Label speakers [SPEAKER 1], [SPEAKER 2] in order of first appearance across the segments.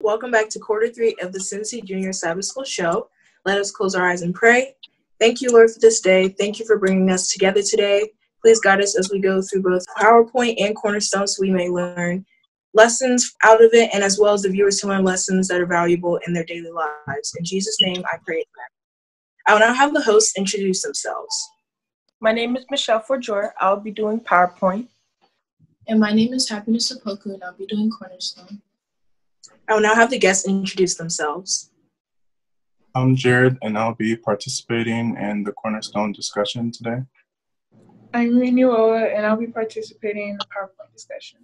[SPEAKER 1] Welcome back to quarter three of the Cincy Junior Sabbath School show. Let us close our eyes and pray. Thank you, Lord, for this day. Thank you for bringing us together today. Please guide us as we go through both PowerPoint and Cornerstone so we may learn lessons out of it and as well as the viewers to learn lessons that are valuable in their daily lives. In Jesus' name, I pray. I will now have the hosts introduce themselves.
[SPEAKER 2] My name is Michelle Forjor. I'll be doing PowerPoint.
[SPEAKER 3] And my name is Happiness Apoku, and I'll be doing Cornerstone.
[SPEAKER 1] I will now have the guests introduce themselves.
[SPEAKER 4] I'm Jared, and I'll be participating in the Cornerstone discussion today.
[SPEAKER 5] I'm Manuela, and I'll be participating in the PowerPoint discussion.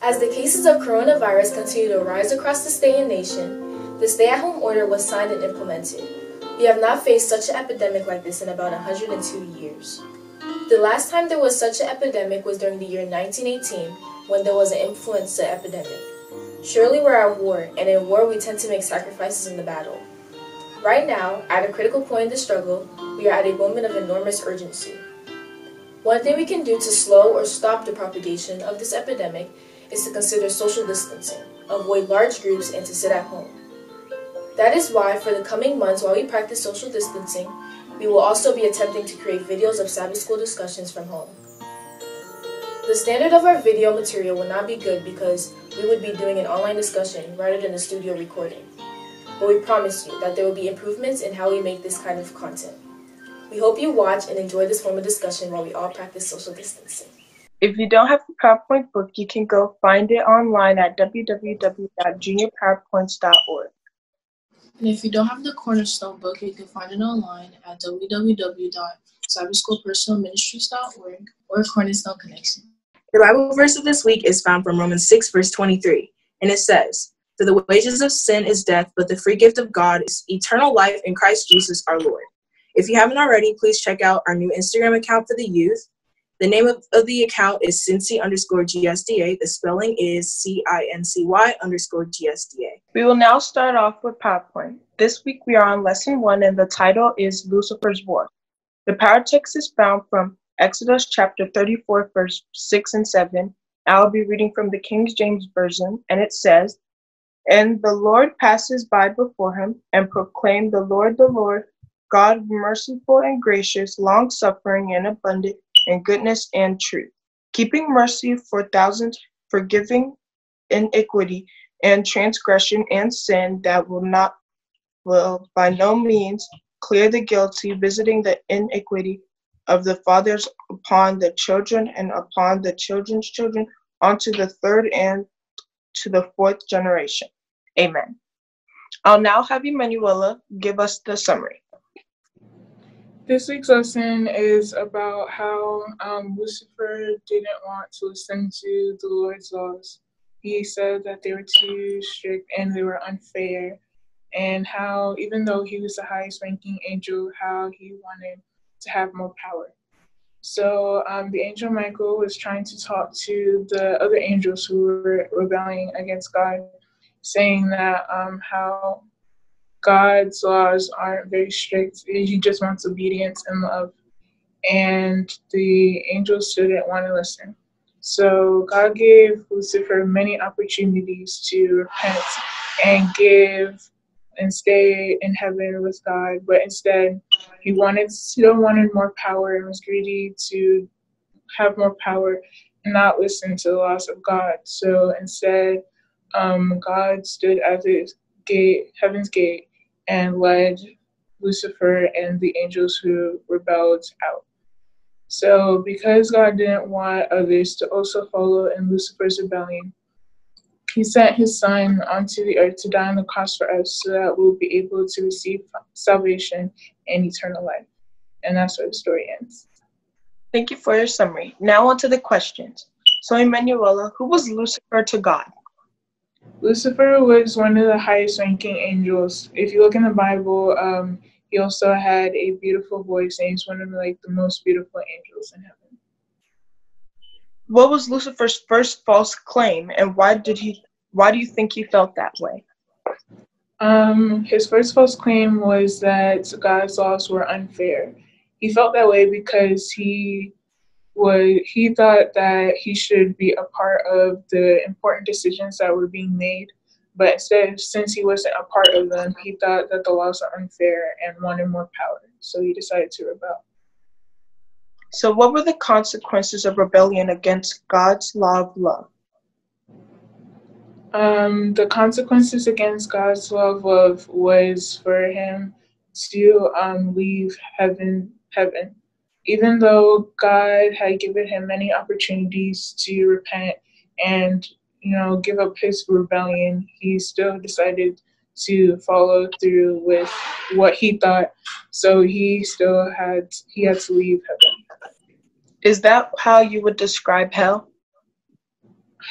[SPEAKER 6] As the cases of coronavirus continue to rise across the state and nation, the stay at home order was signed and implemented. We have not faced such an epidemic like this in about 102 years. The last time there was such an epidemic was during the year 1918 when there was an influenza epidemic. Surely we're at war, and in war we tend to make sacrifices in the battle. Right now, at a critical point in the struggle, we are at a moment of enormous urgency. One thing we can do to slow or stop the propagation of this epidemic is to consider social distancing, avoid large groups, and to sit at home. That is why, for the coming months while we practice social distancing, we will also be attempting to create videos of Sabbath school discussions from home. The standard of our video material will not be good because we would be doing an online discussion rather than a studio recording. But we promise you that there will be improvements in how we make this kind of content. We hope you watch and enjoy this form of discussion while we all practice social distancing.
[SPEAKER 2] If you don't have the PowerPoint book, you can go find it online at www.juniorpowerpoints.org.
[SPEAKER 3] And if you don't have the Cornerstone book, you can find it online at www.sabbathschoolpersonalministries.org or Cornerstone Connection.
[SPEAKER 1] The Bible verse of this week is found from Romans 6, verse 23, and it says, For the wages of sin is death, but the free gift of God is eternal life in Christ Jesus our Lord. If you haven't already, please check out our new Instagram account for the youth. The name of, of the account is Cincy underscore GSDA. The spelling is C I N C Y underscore GSDA.
[SPEAKER 2] We will now start off with PowerPoint. This week we are on lesson one, and the title is Lucifer's War. The power text is found from Exodus chapter 34, verse 6 and 7. I'll be reading from the King James Version, and it says, And the Lord passes by before him and proclaimed, The Lord, the Lord, God merciful and gracious, long suffering and abundant in goodness and truth, keeping mercy for thousands, forgiving iniquity and transgression and sin that will not will by no means clear the guilty, visiting the iniquity of the fathers upon the children and upon the children's children onto the third and to the fourth generation. Amen. I'll now have Emanuela give us the summary.
[SPEAKER 5] This week's lesson is about how um, Lucifer didn't want to listen to the Lord's laws. He said that they were too strict and they were unfair, and how even though he was the highest ranking angel, how he wanted to have more power. So um, the angel Michael was trying to talk to the other angels who were rebelling against God, saying that um, how God's laws aren't very strict. He just wants obedience and love. And the angels didn't want to listen. So God gave Lucifer many opportunities to repent and give and stay in heaven with God, but instead he wanted still wanted more power and was greedy to have more power and not listen to the laws of God. So instead, um, God stood at his gate, heaven's gate, and led Lucifer and the angels who rebelled out. So, because God didn't want others to also follow in Lucifer's rebellion, he sent his son onto the earth to die on the cross for us so that we'll be able to receive salvation and eternal life. And that's where the story ends.
[SPEAKER 2] Thank you for your summary. Now on to the questions. So, Emanuela, who was Lucifer to God?
[SPEAKER 5] Lucifer was one of the highest ranking angels. If you look in the Bible, um, he also had a beautiful voice and he's one of like the most beautiful angels in heaven.
[SPEAKER 2] What was Lucifer's first false claim and why did he why do you think he felt that way?
[SPEAKER 5] Um, his first false claim was that God's laws were unfair. He felt that way because he would he thought that he should be a part of the important decisions that were being made But instead, since he wasn't a part of them, he thought that the laws were unfair and wanted more power. So he decided to rebel.
[SPEAKER 2] So, what were the consequences of rebellion against God's law of love?
[SPEAKER 5] Um, the consequences against God's law of love was for him to um, leave heaven. Heaven, even though God had given him many opportunities to repent and you know give up his rebellion, he still decided to follow through with what he thought. So he still had he had to leave heaven.
[SPEAKER 2] Is that how you would describe hell?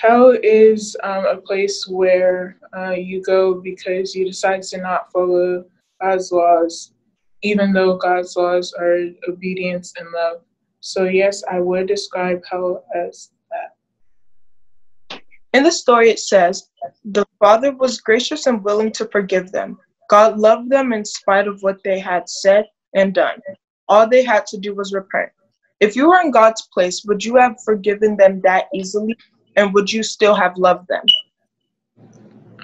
[SPEAKER 5] Hell is um, a place where uh, you go because you decide to not follow God's laws, even though God's laws are obedience and love. So, yes, I would describe hell as.
[SPEAKER 2] In the story, it says, The father was gracious and willing to forgive them. God loved them in spite of what they had said and done. All they had to do was repent. If you were in God's place, would you have forgiven them that easily and would you still have loved them?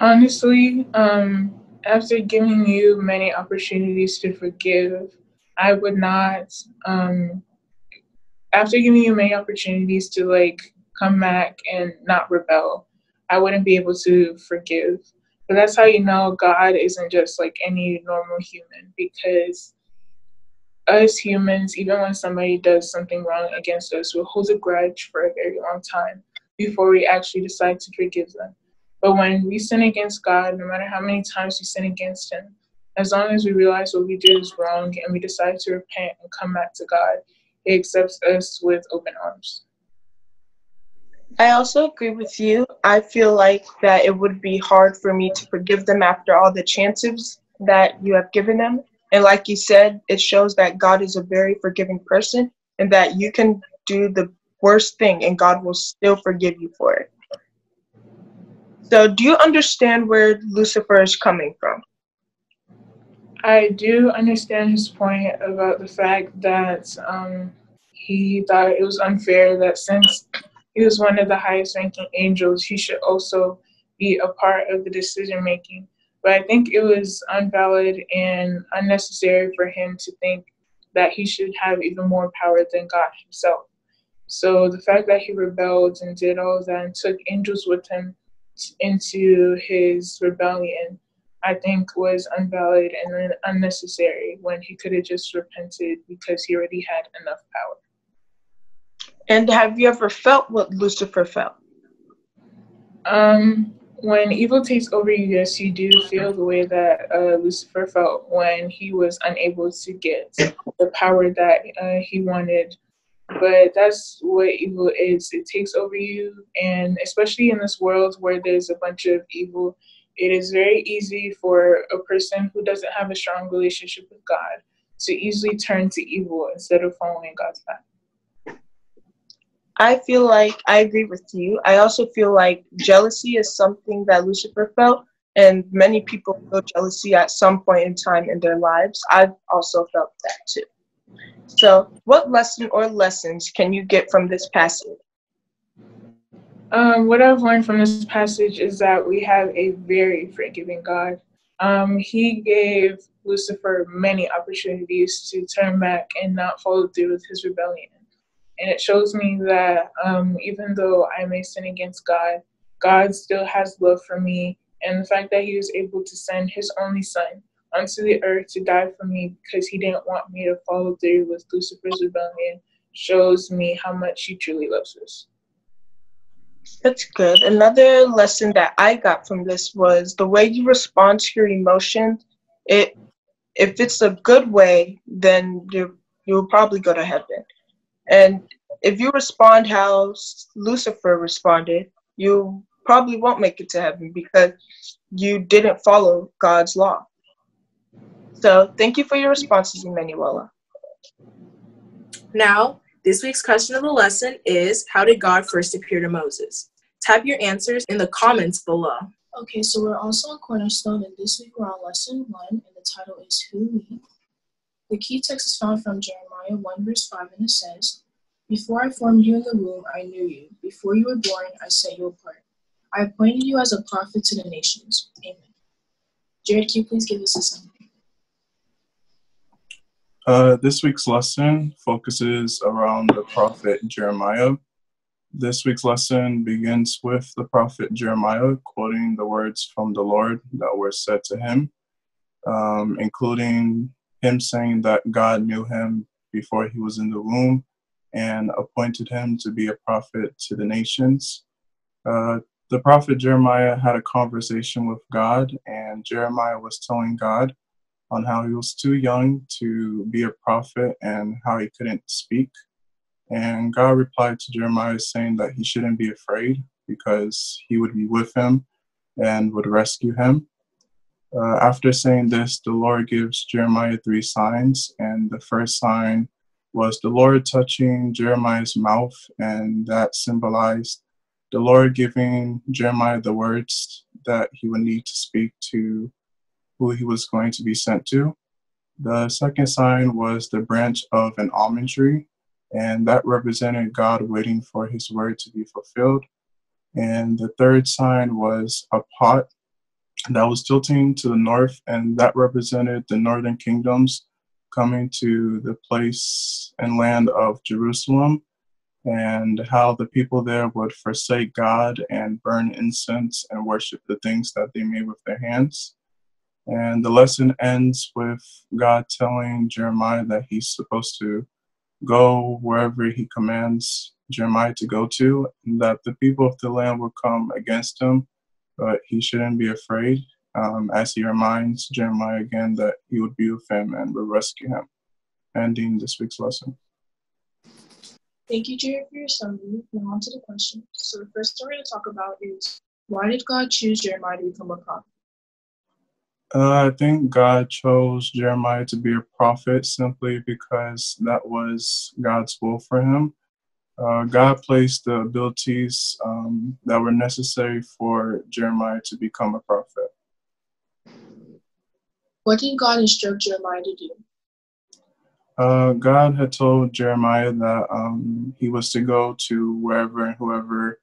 [SPEAKER 5] Honestly, um, after giving you many opportunities to forgive, I would not. Um, after giving you many opportunities to like come back and not rebel, I wouldn't be able to forgive. But that's how you know God isn't just like any normal human because us humans, even when somebody does something wrong against us, will hold a grudge for a very long time before we actually decide to forgive them. But when we sin against God, no matter how many times we sin against Him, as long as we realize what we did is wrong and we decide to repent and come back to God, He accepts us with open arms.
[SPEAKER 2] I also agree with you. I feel like that it would be hard for me to forgive them after all the chances that you have given them. And like you said, it shows that God is a very forgiving person and that you can do the worst thing and God will still forgive you for it. So, do you understand where Lucifer is coming from?
[SPEAKER 5] I do understand his point about the fact that um, he thought it was unfair that since he was one of the highest ranking angels, he should also be a part of the decision making. But I think it was unvalid and unnecessary for him to think that he should have even more power than God himself. So the fact that he rebelled and did all that and took angels with him into his rebellion, I think was unvalid and unnecessary when he could have just repented because he already had enough power.
[SPEAKER 2] And have you ever felt what Lucifer felt?
[SPEAKER 5] Um, when evil takes over you, yes, you do feel the way that uh, Lucifer felt when he was unable to get the power that uh, he wanted but that's what evil is. It takes over you, and especially in this world where there's a bunch of evil, it is very easy for a person who doesn't have a strong relationship with God to easily turn to evil instead of following God's path.
[SPEAKER 2] I feel like I agree with you. I also feel like jealousy is something that Lucifer felt, and many people feel jealousy at some point in time in their lives. I've also felt that too. So, what lesson or lessons can you get from this passage?
[SPEAKER 5] Um, what I've learned from this passage is that we have a very forgiving God. Um, he gave Lucifer many opportunities to turn back and not follow through with his rebellion. And it shows me that um, even though I may sin against God, God still has love for me. And the fact that he was able to send his only son onto the earth to die for me because he didn't want me to follow through with Lucifer's rebellion shows me how much he truly loves us.
[SPEAKER 2] That's good. Another lesson that I got from this was the way you respond to your emotions. It, if it's a good way, then you you'll probably go to heaven. And if you respond how Lucifer responded, you probably won't make it to heaven because you didn't follow God's law. So thank you for your responses, Emanuela.
[SPEAKER 1] Now, this week's question of the lesson is How did God first appear to Moses? Type your answers in the comments below.
[SPEAKER 3] Okay, so we're also on Cornerstone, and this week we're on lesson one, and the title is Who Me. The key text is found from Jeremiah 1, verse 5, and it says, Before I formed you in the womb, I knew you. Before you were born, I set you apart. I appointed you as a prophet to the nations. Amen. Jared, can you please give us a summary?
[SPEAKER 4] Uh, this week's lesson focuses around the prophet Jeremiah. This week's lesson begins with the prophet Jeremiah quoting the words from the Lord that were said to him, um, including him saying that God knew him before he was in the womb and appointed him to be a prophet to the nations. Uh, the prophet Jeremiah had a conversation with God, and Jeremiah was telling God on how he was too young to be a prophet and how he couldn't speak. And God replied to Jeremiah saying that he shouldn't be afraid because he would be with him and would rescue him. Uh, after saying this, the Lord gives Jeremiah three signs, and the first sign was the Lord touching Jeremiah's mouth, and that symbolized the Lord giving Jeremiah the words that he would need to speak to who he was going to be sent to. The second sign was the branch of an almond tree, and that represented God waiting for his word to be fulfilled. And the third sign was a pot that was tilting to the north, and that represented the northern kingdoms coming to the place and land of Jerusalem, and how the people there would forsake God and burn incense and worship the things that they made with their hands. And the lesson ends with God telling Jeremiah that he's supposed to go wherever he commands Jeremiah to go to, and that the people of the land will come against him, but he shouldn't be afraid, um, as he reminds Jeremiah again that he would be with him and will rescue him. Ending this week's lesson.
[SPEAKER 3] Thank you, Jared, for your summary. Now on to the question. So the first thing we're going to talk about is why did God choose Jeremiah to become a prophet?
[SPEAKER 4] Uh, I think God chose Jeremiah to be a prophet simply because that was God's will for him. Uh, God placed the abilities um, that were necessary for Jeremiah to become a prophet.
[SPEAKER 3] What did God instruct Jeremiah to do?
[SPEAKER 4] Uh, God had told Jeremiah that um, he was to go to wherever and whoever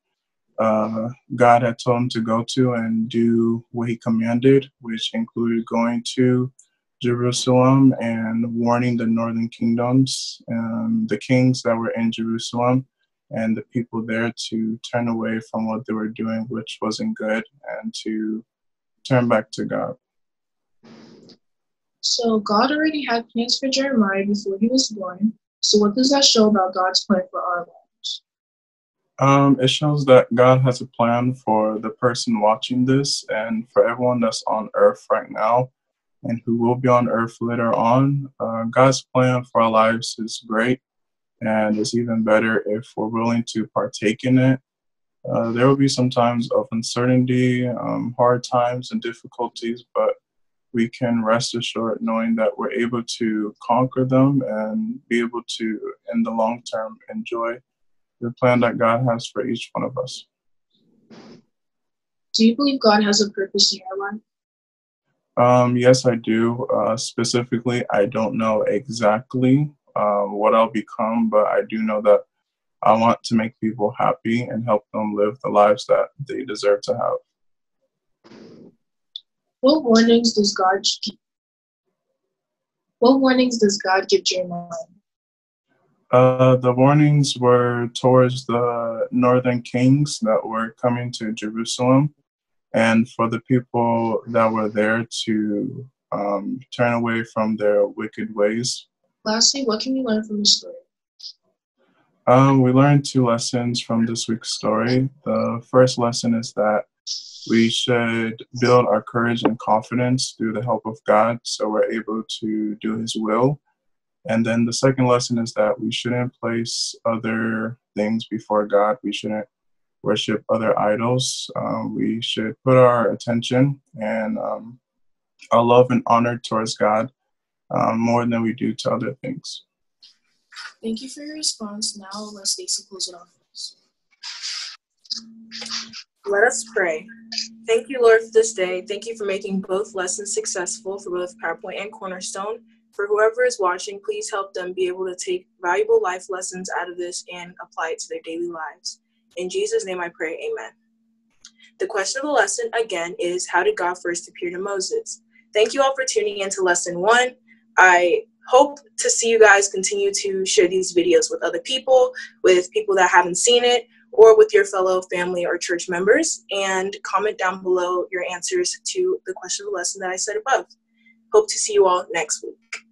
[SPEAKER 4] uh, God had told him to go to and do what he commanded, which included going to Jerusalem and warning the northern kingdoms, and the kings that were in Jerusalem, and the people there to turn away from what they were doing, which wasn't good, and to turn back to God.
[SPEAKER 3] So God already had plans for Jeremiah before he was born. So what does that show about God's plan for our lives?
[SPEAKER 4] Um, it shows that God has a plan for the person watching this and for everyone that's on earth right now and who will be on earth later on. Uh, God's plan for our lives is great and it's even better if we're willing to partake in it. Uh, there will be some times of uncertainty, um, hard times, and difficulties, but we can rest assured knowing that we're able to conquer them and be able to, in the long term, enjoy the plan that God has for each one of us.
[SPEAKER 3] Do you believe God has a purpose in your life?
[SPEAKER 4] Um, yes, I do. Uh, specifically, I don't know exactly uh, what I'll become, but I do know that I want to make people happy and help them live the lives that they deserve to have.
[SPEAKER 3] What warnings does God What warnings does God give Jeremiah?
[SPEAKER 4] Uh, the warnings were towards the northern kings that were coming to Jerusalem and for the people that were there to um, turn away from their wicked ways.
[SPEAKER 3] Lastly, what can we learn from the story?
[SPEAKER 4] Um, we learned two lessons from this week's story. The first lesson is that we should build our courage and confidence through the help of God so we're able to do His will and then the second lesson is that we shouldn't place other things before God. We shouldn't worship other idols. Um, we should put our attention and um, our love and honor towards God um, more than we do to other things.
[SPEAKER 3] Thank you for your response. Now let Stacy close it off.
[SPEAKER 1] Let us pray. Thank you, Lord, for this day. Thank you for making both lessons successful for both PowerPoint and Cornerstone. For whoever is watching, please help them be able to take valuable life lessons out of this and apply it to their daily lives. In Jesus' name I pray, amen. The question of the lesson, again, is how did God first appear to Moses? Thank you all for tuning in to lesson one. I hope to see you guys continue to share these videos with other people, with people that haven't seen it, or with your fellow family or church members, and comment down below your answers to the question of the lesson that I said above. Hope to see you all next week.